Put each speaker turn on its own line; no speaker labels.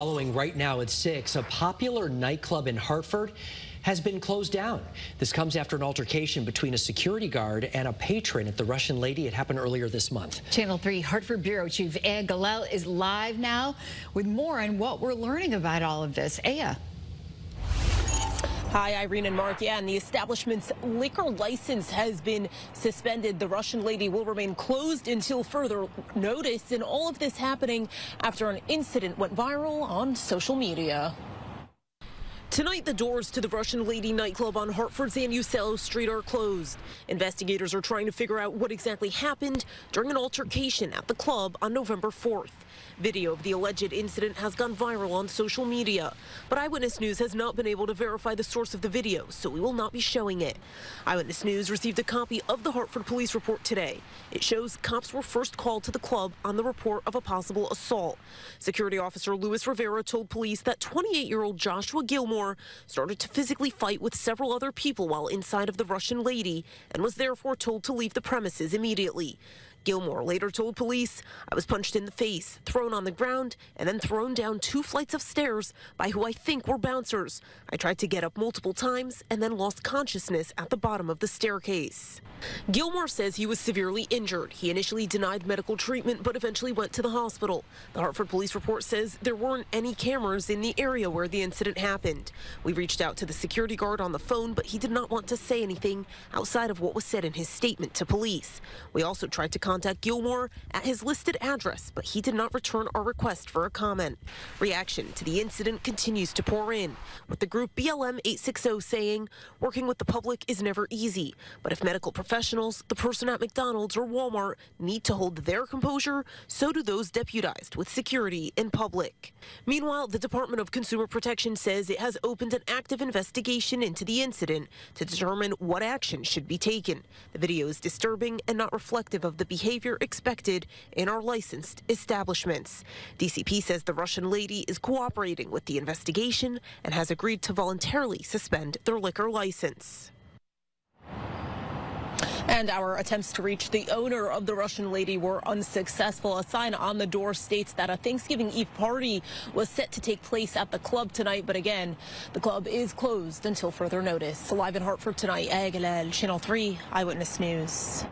Following right now at 6, a popular nightclub in Hartford has been closed down. This comes after an altercation between a security guard and a patron at the Russian Lady. It happened earlier this month.
Channel 3 Hartford Bureau Chief Aya Galal is live now with more on what we're learning about all of this. Aya.
Hi, Irene and Mark. Yeah, and the establishment's liquor license has been suspended. The Russian lady will remain closed until further notice. And all of this happening after an incident went viral on social media. Tonight, the doors to the Russian Lady nightclub on Hartford's Ann Uccello Street are closed. Investigators are trying to figure out what exactly happened during an altercation at the club on November 4th. Video of the alleged incident has gone viral on social media, but Eyewitness News has not been able to verify the source of the video, so we will not be showing it. Eyewitness News received a copy of the Hartford police report today. It shows cops were first called to the club on the report of a possible assault. Security officer Luis Rivera told police that 28-year-old Joshua Gilmore started to physically fight with several other people while inside of the Russian lady and was therefore told to leave the premises immediately. Gilmore later told police, I was punched in the face, thrown on the ground, and then thrown down two flights of stairs by who I think were bouncers. I tried to get up multiple times and then lost consciousness at the bottom of the staircase. Gilmore says he was severely injured. He initially denied medical treatment, but eventually went to the hospital. The Hartford police report says there weren't any cameras in the area where the incident happened. We reached out to the security guard on the phone, but he did not want to say anything outside of what was said in his statement to police. We also tried to contact Gilmore at his listed address, but he did not return our request for a comment. Reaction to the incident continues to pour in, with the group BLM 860 saying, working with the public is never easy, but if medical professionals, the person at McDonald's or Walmart need to hold their composure, so do those deputized with security in public. Meanwhile, the Department of Consumer Protection says it has opened an active investigation into the incident to determine what action should be taken. The video is disturbing and not reflective of the behavior expected in our licensed establishments. DCP says the Russian lady is cooperating with the investigation and has agreed to voluntarily suspend their liquor license. And our attempts to reach the owner of the Russian lady were unsuccessful. A sign on the door states that a Thanksgiving Eve party was set to take place at the club tonight. But again, the club is closed until further notice. Live in Hartford tonight, Aya Galal, Channel 3 Eyewitness News.